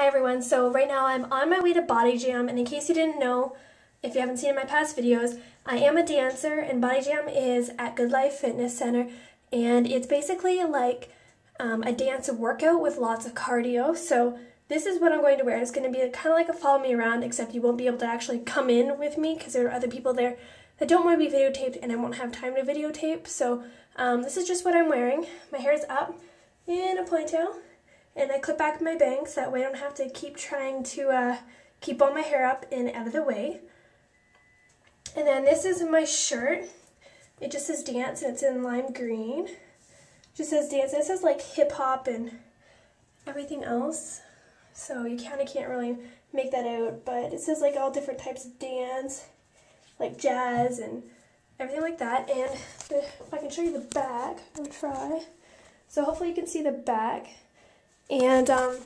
Hi everyone, so right now I'm on my way to Body Jam and in case you didn't know, if you haven't seen my past videos, I am a dancer and Body Jam is at Good Life Fitness Center and it's basically like um, a dance workout with lots of cardio. So this is what I'm going to wear. It's going to be kind of like a follow me around except you won't be able to actually come in with me because there are other people there that don't want to be videotaped and I won't have time to videotape. So um, this is just what I'm wearing. My hair is up in a ponytail and I clip back my bangs that way I don't have to keep trying to uh, keep all my hair up and out of the way. And then this is my shirt. It just says dance and it's in lime green. It just says dance. It says like hip hop and everything else. So you kind of can't really make that out, but it says like all different types of dance, like jazz and everything like that. And if I can show you the back, I'll try. So hopefully you can see the back. And, um,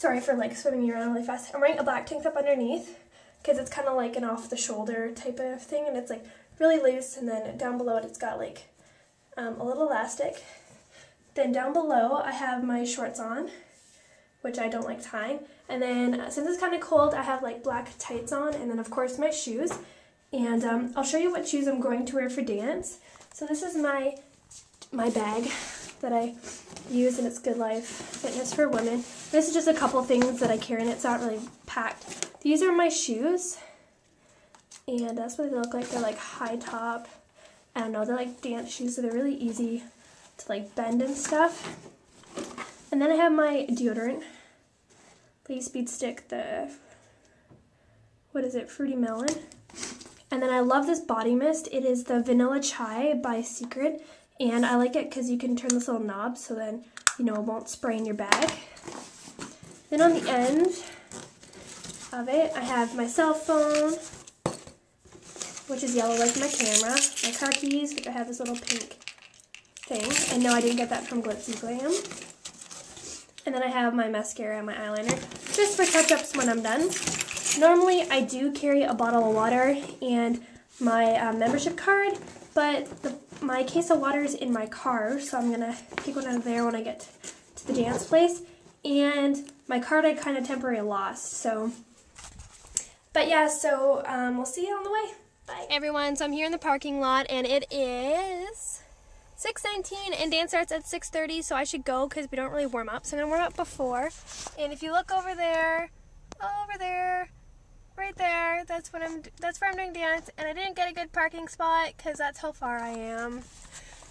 sorry for like swimming around really fast. I'm wearing a black tank top underneath because it's kind of like an off the shoulder type of thing and it's like really loose and then down below it it's got like um, a little elastic. Then down below I have my shorts on which I don't like tying and then uh, since it's kind of cold I have like black tights on and then of course my shoes and um, I'll show you what shoes I'm going to wear for dance. So this is my my bag that I use and it's Good Life Fitness for Women. This is just a couple things that I carry and it's not really packed. These are my shoes and that's what they look like. They're like high top. I don't know, they're like dance shoes so they're really easy to like bend and stuff. And then I have my deodorant. Lady Speed Stick, the, what is it, Fruity Melon. And then I love this body mist. It is the Vanilla Chai by Secret. And I like it because you can turn this little knob so then, you know, it won't spray in your bag. Then on the end of it, I have my cell phone, which is yellow like my camera, my car keys, which I have this little pink thing. And no, I didn't get that from Glitzy Glam. And then I have my mascara and my eyeliner, just for touch-ups when I'm done. Normally, I do carry a bottle of water and my uh, membership card, but the, my case of water is in my car, so I'm to take one out of there when I get to the dance place. And my card I kind of temporarily lost, so... But yeah, so um, we'll see you on the way. Bye. Hey everyone, so I'm here in the parking lot, and it is 6.19, and dance starts at 6.30, so I should go because we don't really warm up. So I'm to warm up before. And if you look over there, over there, right there. That's what I'm. That's where I'm doing dance, and I didn't get a good parking spot because that's how far I am.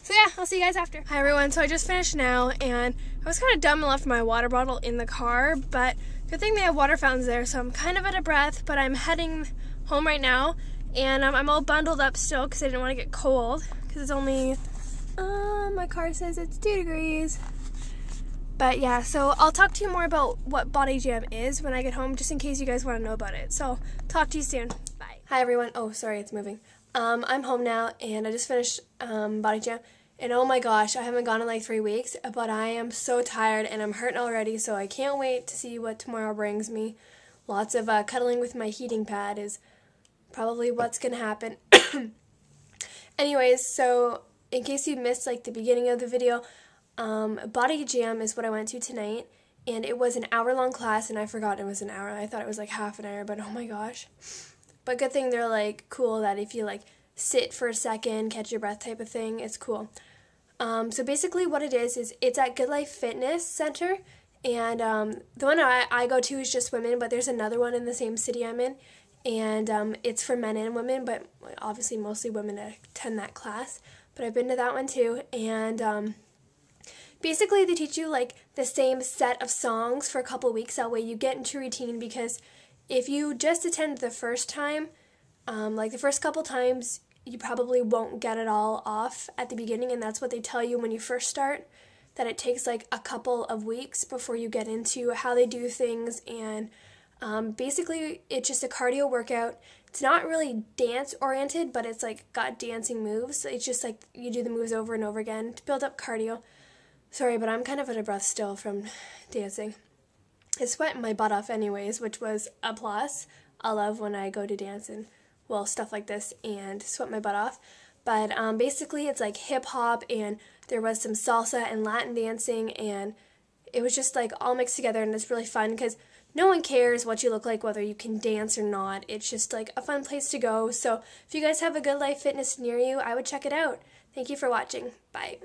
So yeah, I'll see you guys after. Hi everyone. So I just finished now, and I was kind of dumb and left my water bottle in the car, but good thing they have water fountains there. So I'm kind of out of breath, but I'm heading home right now, and um, I'm all bundled up still because I didn't want to get cold because it's only. Uh, my car says it's two degrees. But yeah, so I'll talk to you more about what Body Jam is when I get home, just in case you guys want to know about it. So, talk to you soon. Bye. Hi everyone. Oh, sorry, it's moving. Um, I'm home now, and I just finished um, Body Jam. And oh my gosh, I haven't gone in like three weeks, but I am so tired and I'm hurting already, so I can't wait to see what tomorrow brings me. Lots of uh, cuddling with my heating pad is probably what's going to happen. Anyways, so in case you missed like the beginning of the video, um, Body Jam is what I went to tonight, and it was an hour long class, and I forgot it was an hour. I thought it was like half an hour, but oh my gosh. But good thing they're like cool that if you like sit for a second, catch your breath type of thing, it's cool. Um, so basically, what it is is it's at Good Life Fitness Center, and um, the one I, I go to is just women, but there's another one in the same city I'm in, and um, it's for men and women, but obviously mostly women attend that class. But I've been to that one too, and um, basically they teach you like the same set of songs for a couple weeks. That way you get into routine because if you just attend the first time um, like the first couple times you probably won't get it all off at the beginning. And that's what they tell you when you first start that it takes like a couple of weeks before you get into how they do things. And um, basically it's just a cardio workout. It's not really dance oriented but it's like got dancing moves. It's just like you do the moves over and over again to build up cardio Sorry, but I'm kind of out of breath still from dancing. I sweat my butt off anyways, which was a plus. I love when I go to dance and, well, stuff like this and sweat my butt off. But um, basically, it's like hip hop, and there was some salsa and Latin dancing, and it was just like all mixed together and it's really fun because no one cares what you look like, whether you can dance or not. It's just like a fun place to go. So if you guys have a Good Life Fitness near you, I would check it out. Thank you for watching. Bye.